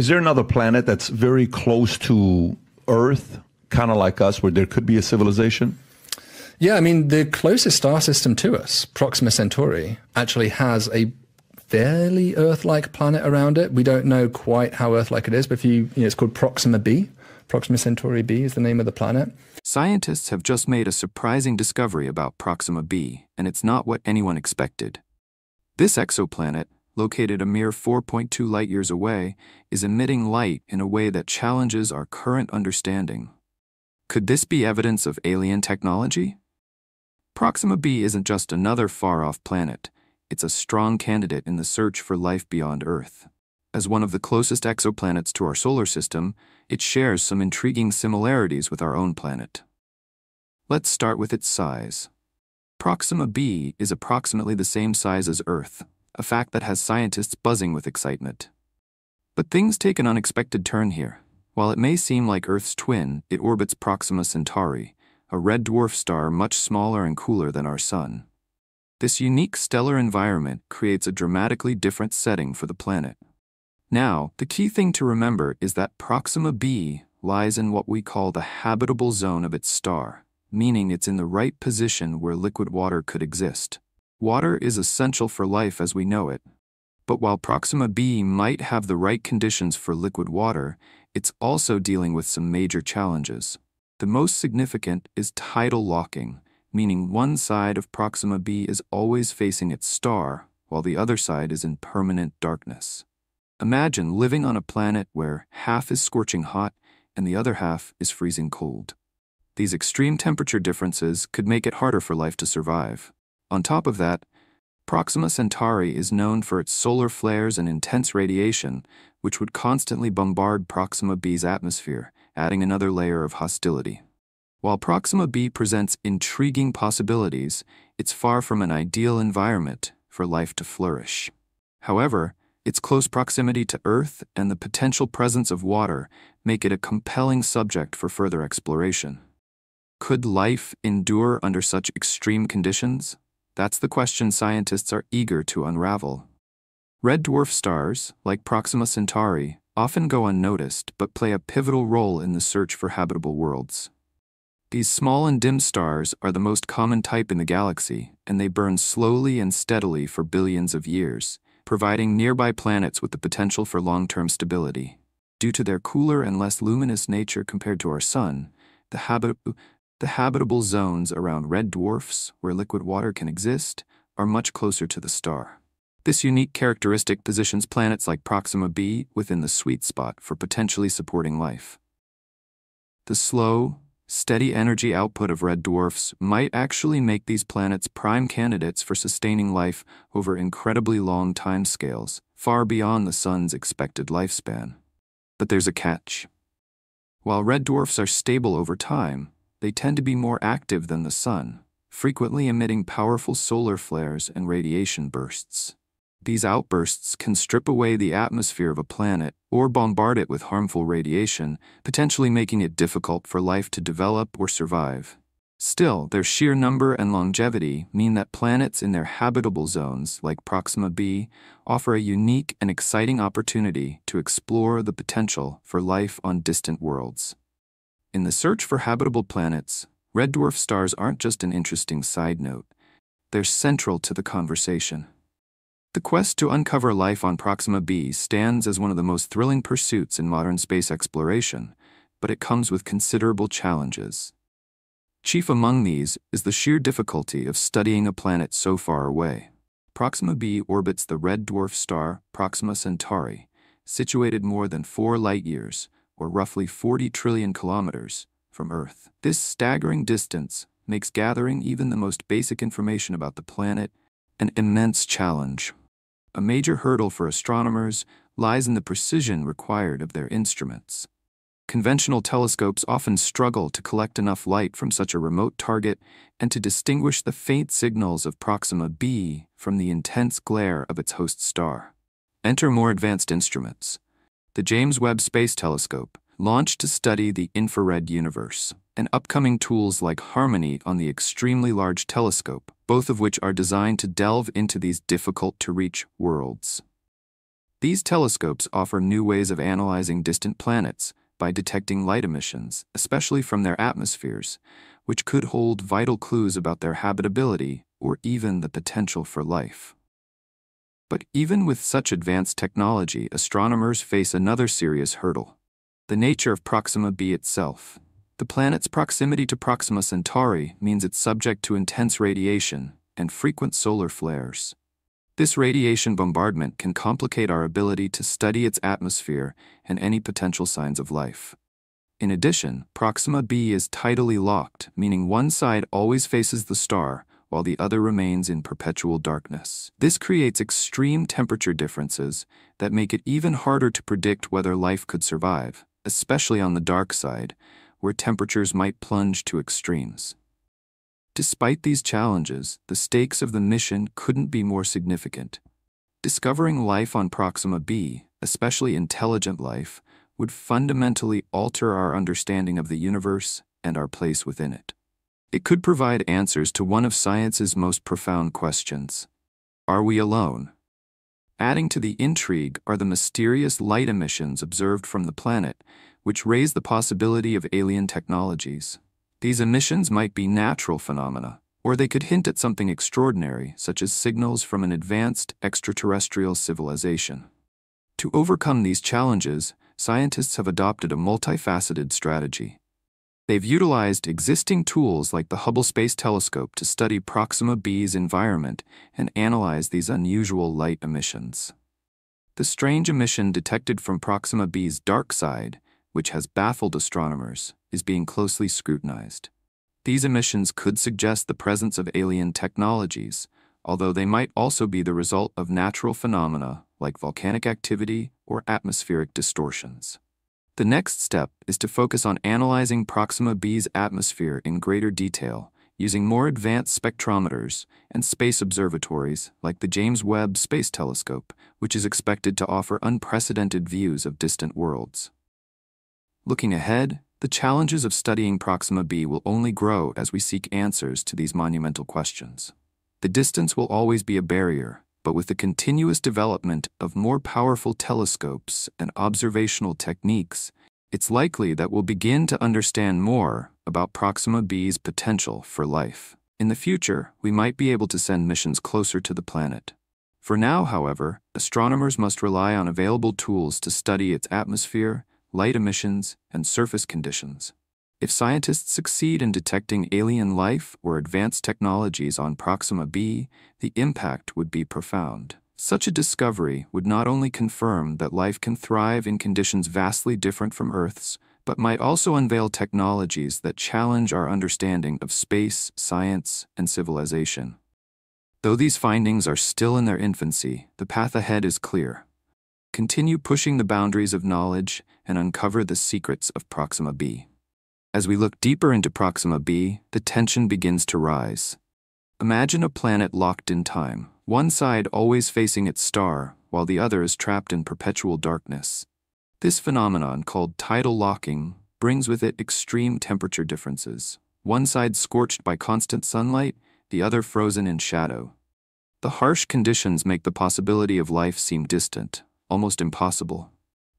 Is there another planet that's very close to Earth, kind of like us, where there could be a civilization? Yeah, I mean, the closest star system to us, Proxima Centauri, actually has a fairly Earth-like planet around it. We don't know quite how Earth-like it is, but if you, you know, it's called Proxima b. Proxima Centauri b is the name of the planet. Scientists have just made a surprising discovery about Proxima b, and it's not what anyone expected. This exoplanet, located a mere 4.2 light-years away, is emitting light in a way that challenges our current understanding. Could this be evidence of alien technology? Proxima b isn't just another far-off planet. It's a strong candidate in the search for life beyond Earth. As one of the closest exoplanets to our solar system, it shares some intriguing similarities with our own planet. Let's start with its size. Proxima b is approximately the same size as Earth, a fact that has scientists buzzing with excitement. But things take an unexpected turn here. While it may seem like Earth's twin, it orbits Proxima Centauri, a red dwarf star much smaller and cooler than our Sun. This unique stellar environment creates a dramatically different setting for the planet. Now, the key thing to remember is that Proxima b lies in what we call the habitable zone of its star, meaning it's in the right position where liquid water could exist. Water is essential for life as we know it. But while Proxima b might have the right conditions for liquid water, it's also dealing with some major challenges. The most significant is tidal locking, meaning one side of Proxima b is always facing its star, while the other side is in permanent darkness. Imagine living on a planet where half is scorching hot and the other half is freezing cold. These extreme temperature differences could make it harder for life to survive. On top of that, Proxima Centauri is known for its solar flares and intense radiation, which would constantly bombard Proxima b's atmosphere, adding another layer of hostility. While Proxima b presents intriguing possibilities, it's far from an ideal environment for life to flourish. However, its close proximity to Earth and the potential presence of water make it a compelling subject for further exploration. Could life endure under such extreme conditions? That's the question scientists are eager to unravel. Red dwarf stars, like Proxima Centauri, often go unnoticed but play a pivotal role in the search for habitable worlds. These small and dim stars are the most common type in the galaxy, and they burn slowly and steadily for billions of years, providing nearby planets with the potential for long-term stability. Due to their cooler and less luminous nature compared to our Sun, the, habit the habitable zones around red dwarfs, where liquid water can exist, are much closer to the star. This unique characteristic positions planets like Proxima b within the sweet spot for potentially supporting life. The slow, steady energy output of red dwarfs might actually make these planets prime candidates for sustaining life over incredibly long timescales, far beyond the Sun's expected lifespan. But there's a catch. While red dwarfs are stable over time, they tend to be more active than the Sun, frequently emitting powerful solar flares and radiation bursts. These outbursts can strip away the atmosphere of a planet or bombard it with harmful radiation, potentially making it difficult for life to develop or survive. Still, their sheer number and longevity mean that planets in their habitable zones, like Proxima b, offer a unique and exciting opportunity to explore the potential for life on distant worlds. In the search for habitable planets, red dwarf stars aren't just an interesting side note, they're central to the conversation. The quest to uncover life on Proxima b stands as one of the most thrilling pursuits in modern space exploration, but it comes with considerable challenges. Chief among these is the sheer difficulty of studying a planet so far away. Proxima b orbits the red dwarf star Proxima Centauri, situated more than 4 light-years, or roughly 40 trillion kilometers, from Earth. This staggering distance makes gathering even the most basic information about the planet an immense challenge. A major hurdle for astronomers lies in the precision required of their instruments. Conventional telescopes often struggle to collect enough light from such a remote target and to distinguish the faint signals of Proxima b from the intense glare of its host star. Enter more advanced instruments. The James Webb Space Telescope, launched to study the infrared universe, and upcoming tools like HARMONI on the Extremely Large Telescope, both of which are designed to delve into these difficult to reach worlds. These telescopes offer new ways of analyzing distant planets by detecting light emissions, especially from their atmospheres, which could hold vital clues about their habitability or even the potential for life. But even with such advanced technology, astronomers face another serious hurdle the nature of Proxima b itself. The planet's proximity to Proxima Centauri means it's subject to intense radiation and frequent solar flares. This radiation bombardment can complicate our ability to study its atmosphere and any potential signs of life. In addition, Proxima b is tidally locked, meaning one side always faces the star while the other remains in perpetual darkness. This creates extreme temperature differences that make it even harder to predict whether life could survive, especially on the dark side, where temperatures might plunge to extremes. Despite these challenges, the stakes of the mission couldn't be more significant. Discovering life on Proxima b, especially intelligent life, would fundamentally alter our understanding of the universe and our place within it. It could provide answers to one of science's most profound questions Are we alone? Adding to the intrigue are the mysterious light emissions observed from the planet, which raise the possibility of alien technologies. These emissions might be natural phenomena, or they could hint at something extraordinary, such as signals from an advanced extraterrestrial civilization. To overcome these challenges, scientists have adopted a multifaceted strategy. They've utilized existing tools like the Hubble Space Telescope to study Proxima b's environment and analyze these unusual light emissions. The strange emission detected from Proxima b's dark side which has baffled astronomers, is being closely scrutinized. These emissions could suggest the presence of alien technologies, although they might also be the result of natural phenomena like volcanic activity or atmospheric distortions. The next step is to focus on analyzing Proxima b's atmosphere in greater detail using more advanced spectrometers and space observatories like the James Webb Space Telescope, which is expected to offer unprecedented views of distant worlds. Looking ahead, the challenges of studying Proxima b will only grow as we seek answers to these monumental questions. The distance will always be a barrier, but with the continuous development of more powerful telescopes and observational techniques, it's likely that we'll begin to understand more about Proxima b's potential for life. In the future, we might be able to send missions closer to the planet. For now, however, astronomers must rely on available tools to study its atmosphere light emissions, and surface conditions. If scientists succeed in detecting alien life or advanced technologies on Proxima b, the impact would be profound. Such a discovery would not only confirm that life can thrive in conditions vastly different from Earth's, but might also unveil technologies that challenge our understanding of space, science, and civilization. Though these findings are still in their infancy, the path ahead is clear. Continue pushing the boundaries of knowledge and uncover the secrets of Proxima b. As we look deeper into Proxima b, the tension begins to rise. Imagine a planet locked in time, one side always facing its star, while the other is trapped in perpetual darkness. This phenomenon, called tidal locking, brings with it extreme temperature differences, one side scorched by constant sunlight, the other frozen in shadow. The harsh conditions make the possibility of life seem distant, almost impossible.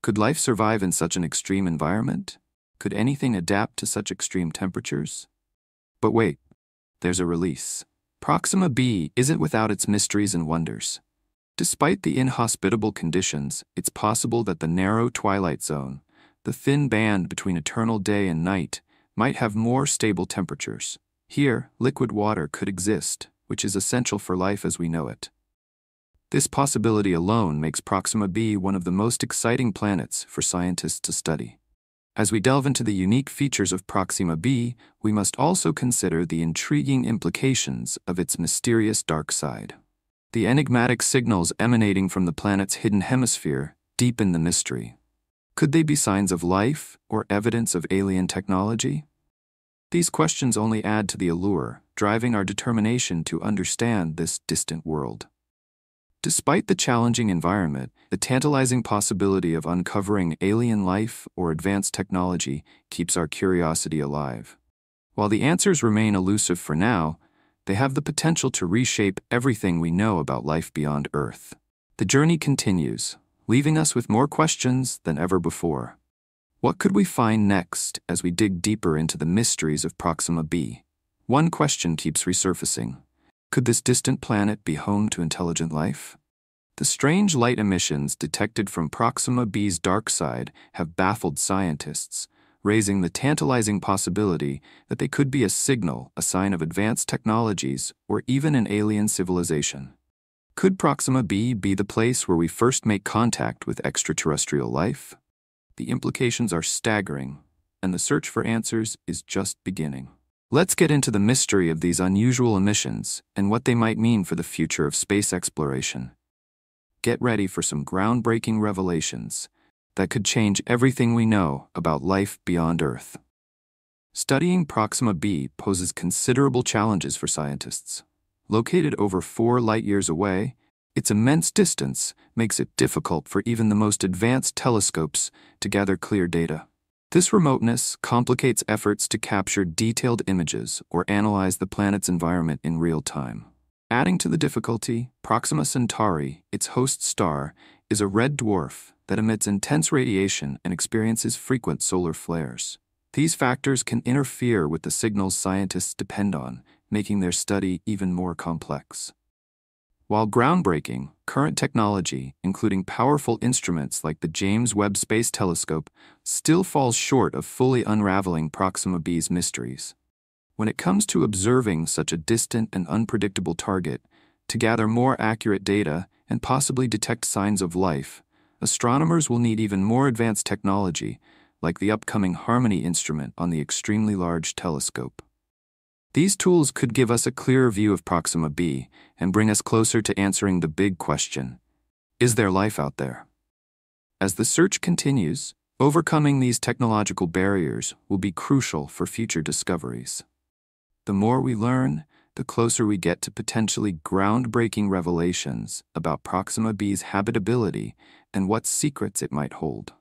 Could life survive in such an extreme environment? Could anything adapt to such extreme temperatures? But wait, there's a release. Proxima b isn't without its mysteries and wonders. Despite the inhospitable conditions, it's possible that the narrow twilight zone, the thin band between eternal day and night, might have more stable temperatures. Here, liquid water could exist, which is essential for life as we know it. This possibility alone makes Proxima b one of the most exciting planets for scientists to study. As we delve into the unique features of Proxima b, we must also consider the intriguing implications of its mysterious dark side. The enigmatic signals emanating from the planet's hidden hemisphere deepen the mystery. Could they be signs of life or evidence of alien technology? These questions only add to the allure, driving our determination to understand this distant world. Despite the challenging environment, the tantalizing possibility of uncovering alien life or advanced technology keeps our curiosity alive. While the answers remain elusive for now, they have the potential to reshape everything we know about life beyond Earth. The journey continues, leaving us with more questions than ever before. What could we find next as we dig deeper into the mysteries of Proxima b? One question keeps resurfacing. Could this distant planet be home to intelligent life? The strange light emissions detected from Proxima b's dark side have baffled scientists, raising the tantalizing possibility that they could be a signal, a sign of advanced technologies, or even an alien civilization. Could Proxima b be the place where we first make contact with extraterrestrial life? The implications are staggering, and the search for answers is just beginning. Let's get into the mystery of these unusual emissions and what they might mean for the future of space exploration. Get ready for some groundbreaking revelations that could change everything we know about life beyond Earth. Studying Proxima b poses considerable challenges for scientists. Located over four light years away, its immense distance makes it difficult for even the most advanced telescopes to gather clear data. This remoteness complicates efforts to capture detailed images or analyze the planet's environment in real time. Adding to the difficulty, Proxima Centauri, its host star, is a red dwarf that emits intense radiation and experiences frequent solar flares. These factors can interfere with the signals scientists depend on, making their study even more complex. While groundbreaking, current technology, including powerful instruments like the James Webb Space Telescope, still falls short of fully unraveling Proxima b's mysteries. When it comes to observing such a distant and unpredictable target, to gather more accurate data and possibly detect signs of life, astronomers will need even more advanced technology, like the upcoming HARMONI instrument on the extremely large telescope. These tools could give us a clearer view of Proxima b and bring us closer to answering the big question Is there life out there? As the search continues, overcoming these technological barriers will be crucial for future discoveries. The more we learn, the closer we get to potentially groundbreaking revelations about Proxima b's habitability and what secrets it might hold.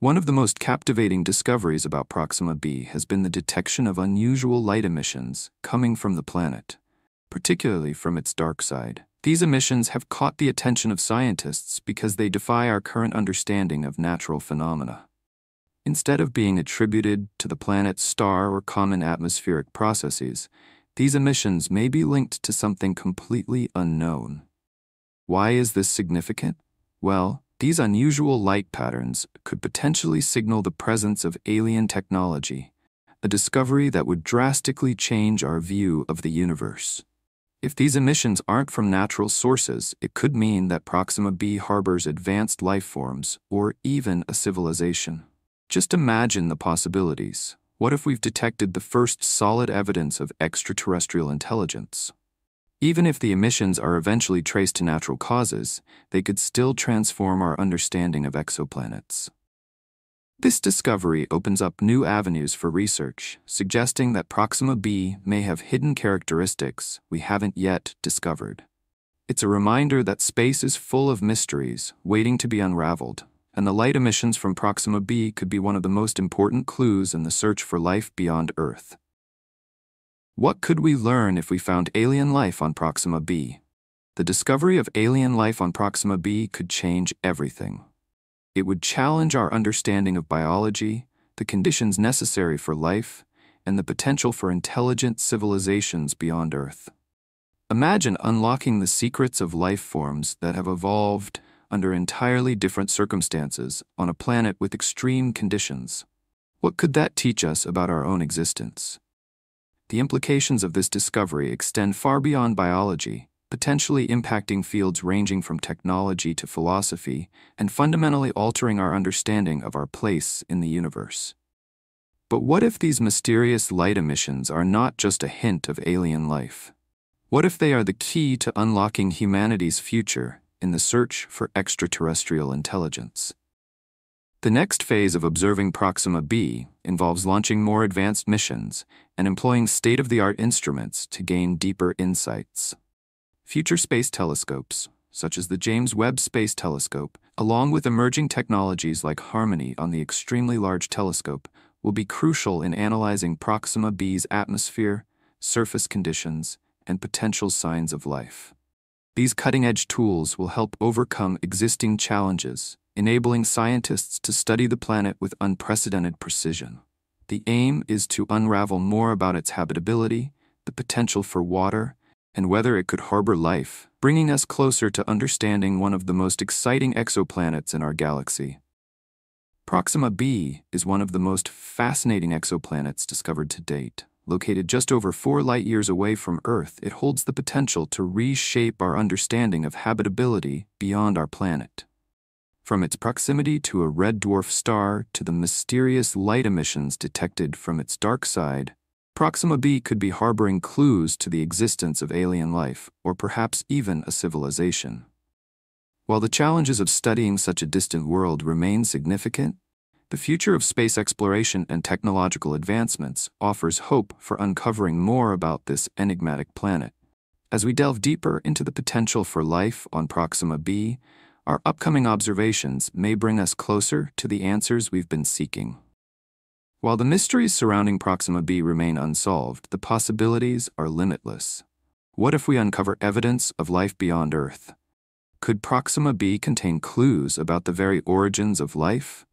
One of the most captivating discoveries about Proxima b has been the detection of unusual light emissions coming from the planet, particularly from its dark side. These emissions have caught the attention of scientists because they defy our current understanding of natural phenomena. Instead of being attributed to the planet's star or common atmospheric processes, these emissions may be linked to something completely unknown. Why is this significant? Well, these unusual light patterns could potentially signal the presence of alien technology, a discovery that would drastically change our view of the universe. If these emissions aren't from natural sources, it could mean that Proxima b harbors advanced life forms or even a civilization. Just imagine the possibilities. What if we've detected the first solid evidence of extraterrestrial intelligence? Even if the emissions are eventually traced to natural causes, they could still transform our understanding of exoplanets. This discovery opens up new avenues for research, suggesting that Proxima b may have hidden characteristics we haven't yet discovered. It's a reminder that space is full of mysteries waiting to be unraveled, and the light emissions from Proxima b could be one of the most important clues in the search for life beyond Earth. What could we learn if we found alien life on Proxima b? The discovery of alien life on Proxima b could change everything. It would challenge our understanding of biology, the conditions necessary for life, and the potential for intelligent civilizations beyond Earth. Imagine unlocking the secrets of life forms that have evolved under entirely different circumstances on a planet with extreme conditions. What could that teach us about our own existence? The implications of this discovery extend far beyond biology, potentially impacting fields ranging from technology to philosophy and fundamentally altering our understanding of our place in the universe. But what if these mysterious light emissions are not just a hint of alien life? What if they are the key to unlocking humanity's future in the search for extraterrestrial intelligence? The next phase of observing Proxima b involves launching more advanced missions and employing state of the art instruments to gain deeper insights. Future space telescopes, such as the James Webb Space Telescope, along with emerging technologies like HARMONI on the Extremely Large Telescope, will be crucial in analyzing Proxima b's atmosphere, surface conditions, and potential signs of life. These cutting edge tools will help overcome existing challenges, enabling scientists to study the planet with unprecedented precision. The aim is to unravel more about its habitability, the potential for water, and whether it could harbor life, bringing us closer to understanding one of the most exciting exoplanets in our galaxy. Proxima b is one of the most fascinating exoplanets discovered to date. Located just over four light years away from Earth, it holds the potential to reshape our understanding of habitability beyond our planet. From its proximity to a red dwarf star to the mysterious light emissions detected from its dark side, Proxima b could be harboring clues to the existence of alien life, or perhaps even a civilization. While the challenges of studying such a distant world remain significant, the future of space exploration and technological advancements offers hope for uncovering more about this enigmatic planet. As we delve deeper into the potential for life on Proxima b, our upcoming observations may bring us closer to the answers we've been seeking. While the mysteries surrounding Proxima b remain unsolved, the possibilities are limitless. What if we uncover evidence of life beyond Earth? Could Proxima b contain clues about the very origins of life?